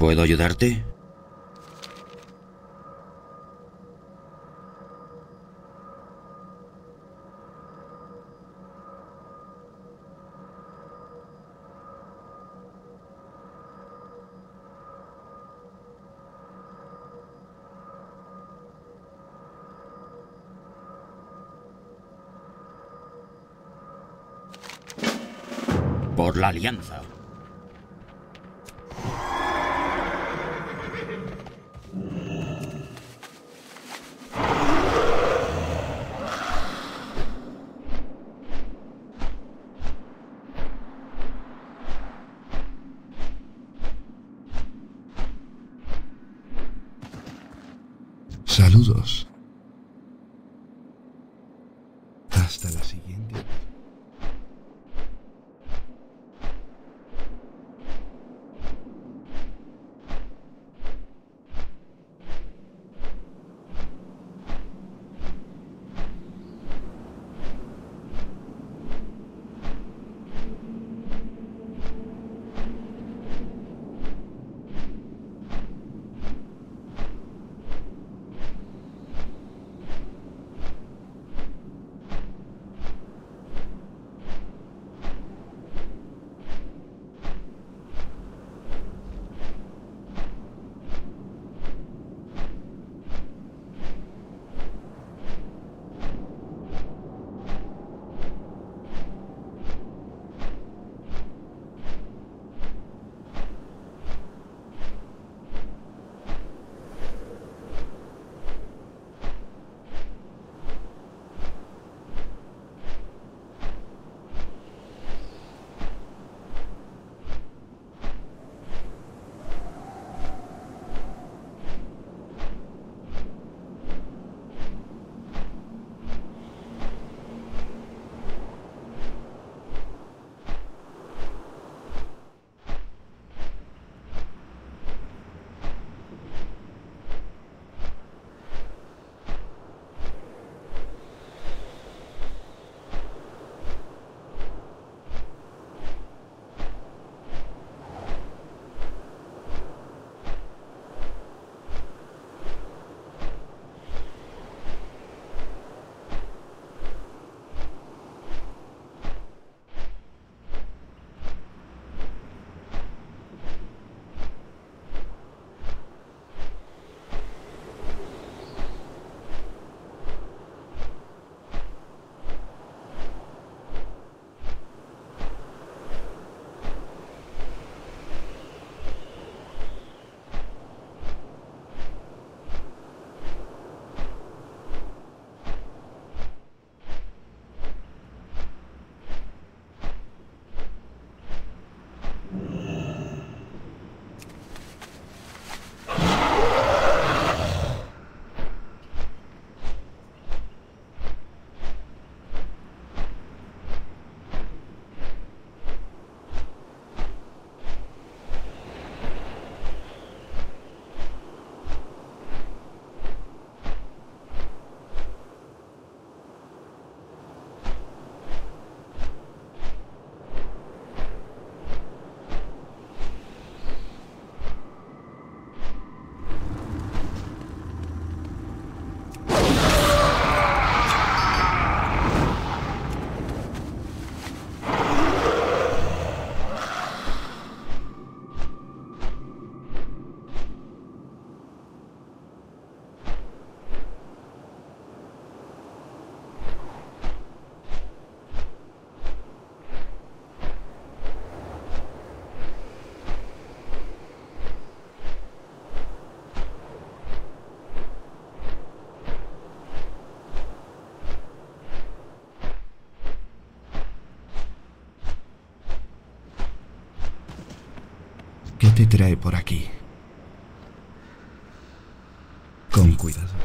¿Puedo ayudarte? Por la alianza. ¿Qué te trae por aquí? Con cuidado.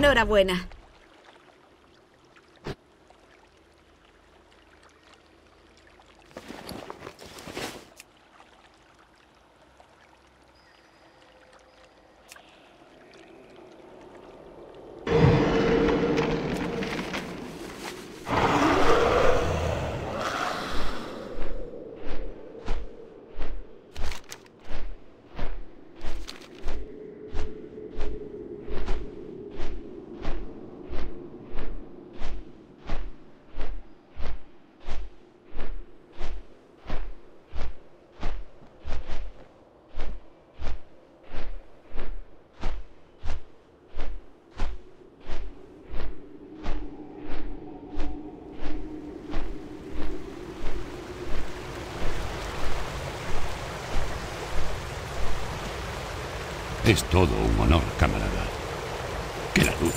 Enhorabuena. Es todo un honor, camarada. Que la luz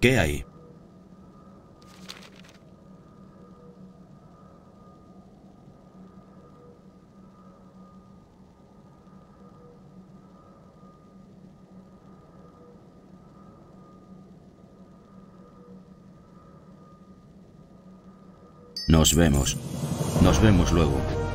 ¿Qué hay? Nos vemos. Nos vemos luego.